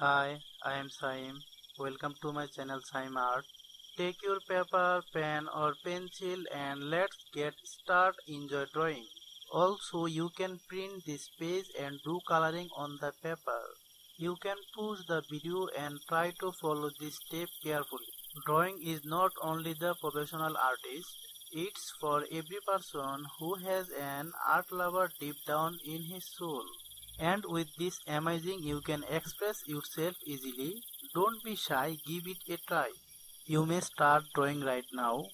Hi, I am Shaem. Welcome to my channel Shaem Art. Take your paper, pen or pencil and let's get start enjoy drawing. Also you can print this page and do coloring on the paper. You can pause the video and try to follow this step carefully. Drawing is not only the professional artist, it's for every person who has an art lover deep down in his soul. And with this amazing you can express yourself easily. Don't be shy, give it a try. You may start drawing right now.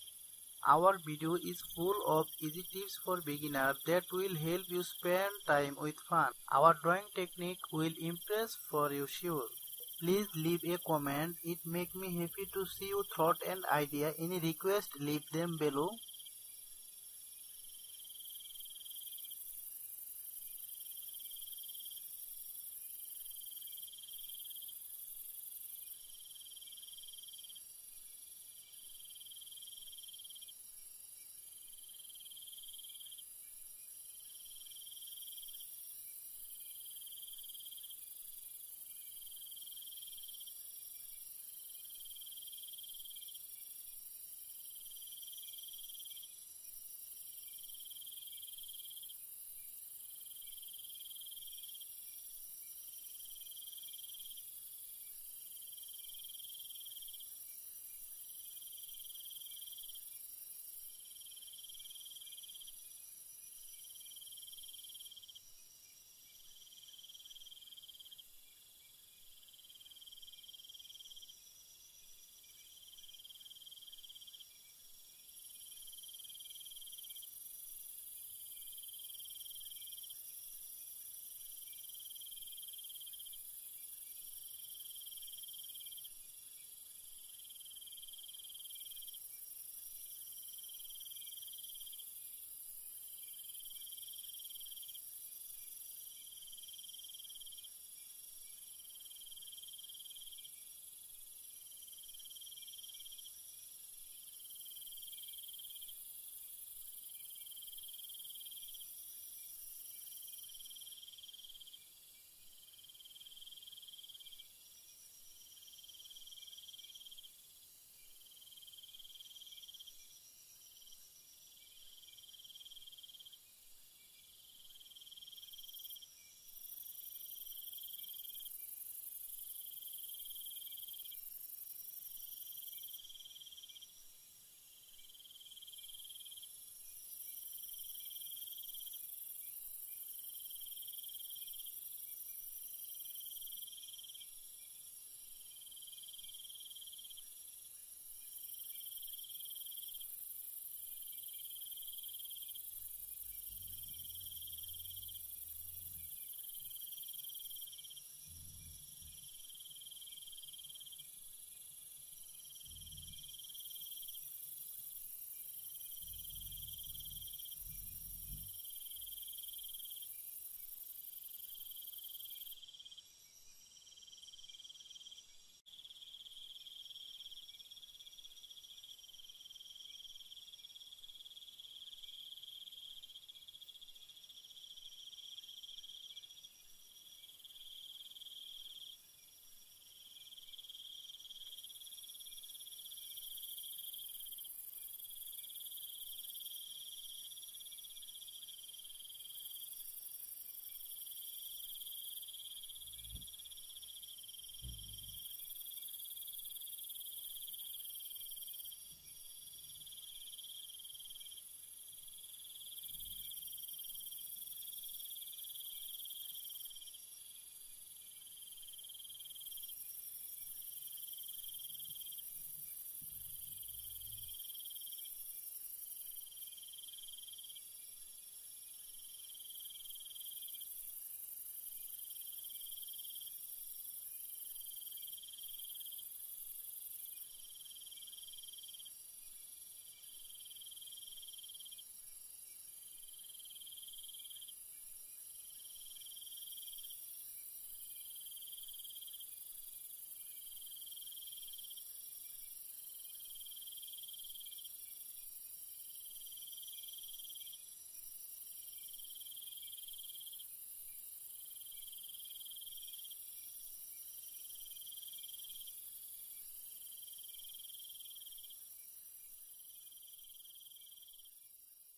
Our video is full of easy tips for beginners that will help you spend time with fun. Our drawing technique will impress for you sure. Please leave a comment. It make me happy to see your thought and idea. Any request, leave them below.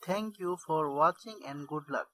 Thank you for watching and good luck.